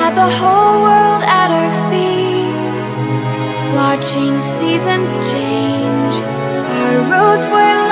Had the whole world at our feet Watching seasons change. Our roads were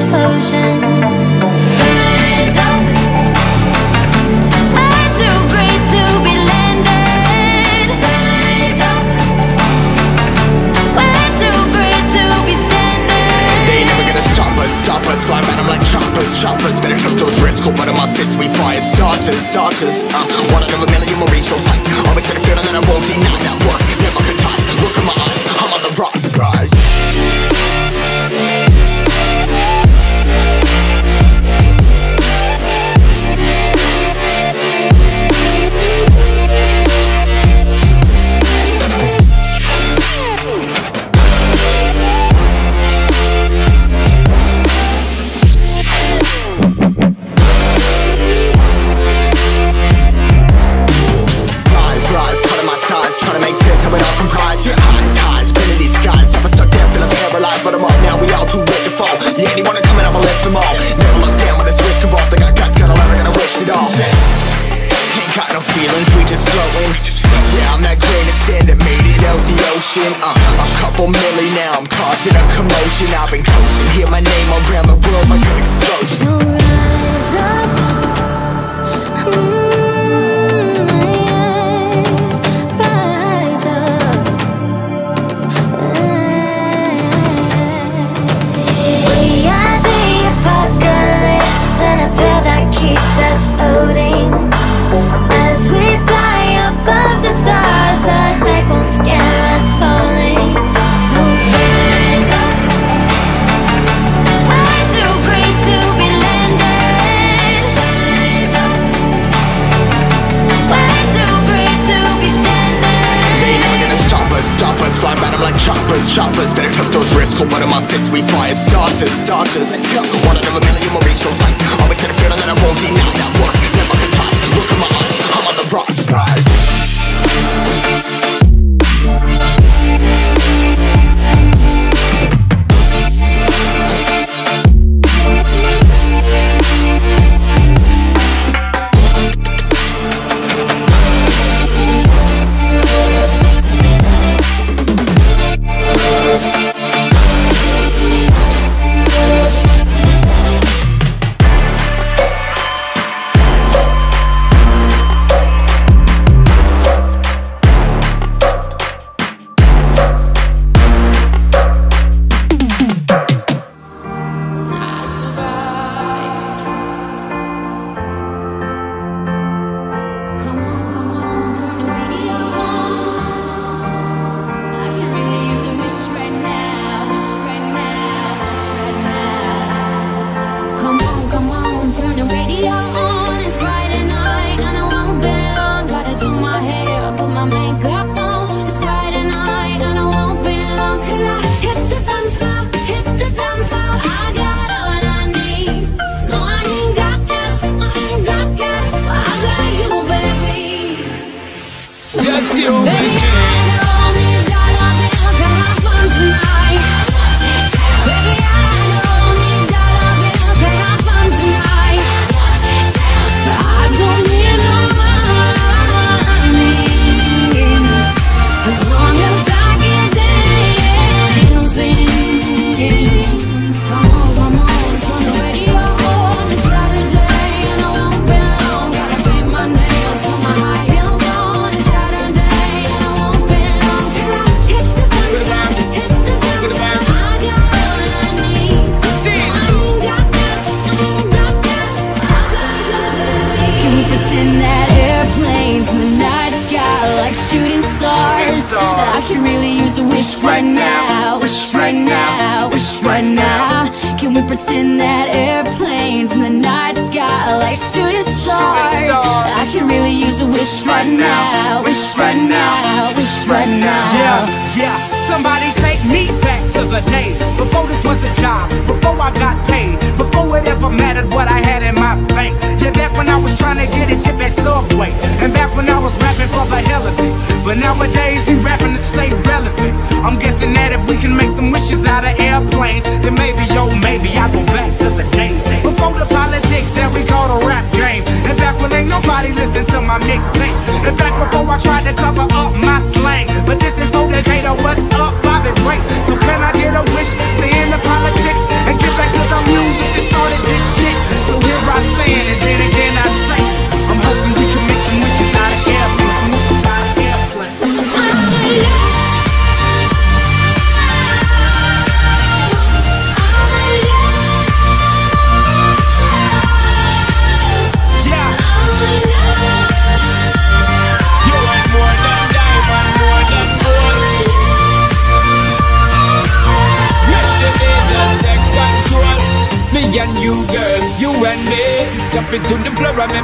explosion.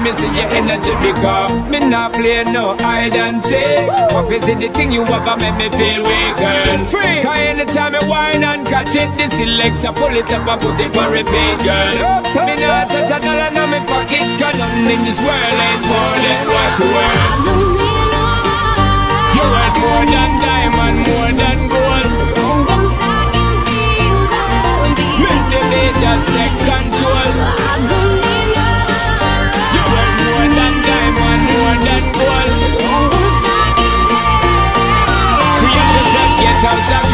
me see your energy because me not play no hide and seek. What is it the thing you ever make me feel weak and free? Cause anytime I whine and catch it, the selector pull it up and put it for repeat, girl. Up, me not touch a dollar in my pocket, cause nothing in this world ain't more than what you are. You want more than diamond, more than gold. Make the beat just take control. Ciao, ciao.